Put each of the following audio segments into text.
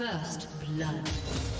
First blood.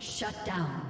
Shut down.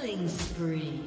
Killing spree.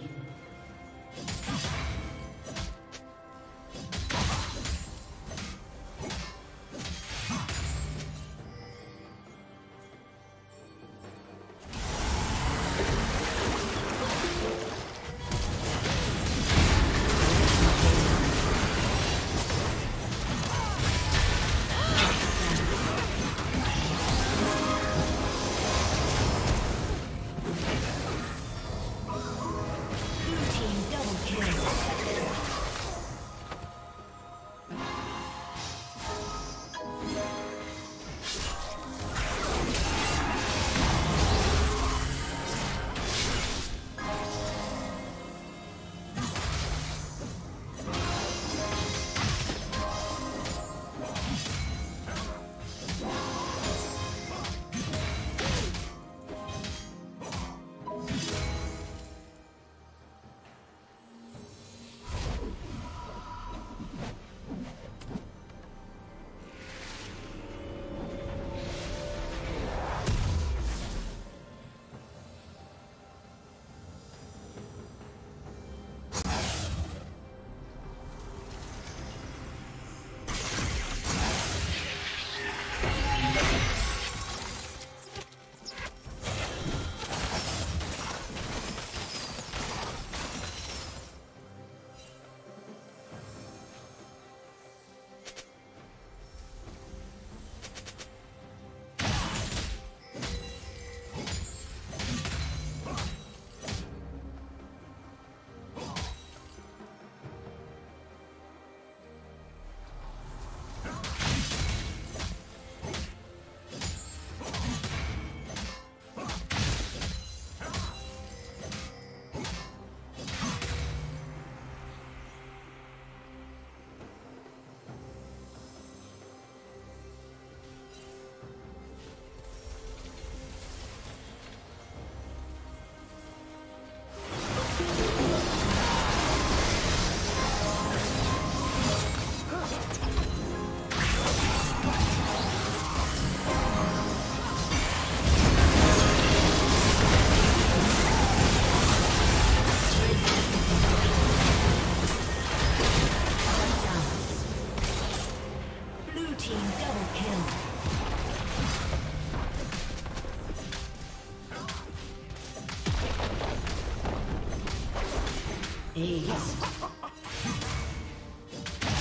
Ace.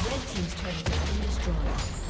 Red Team's turret has been destroyed.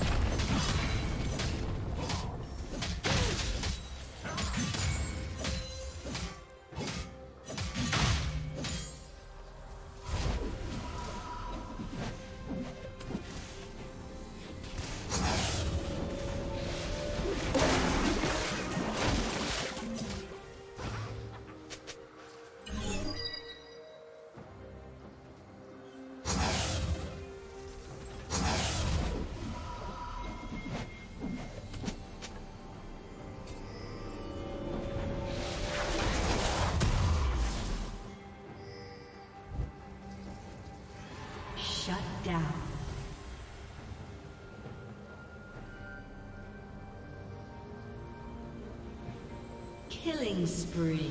Killing spree.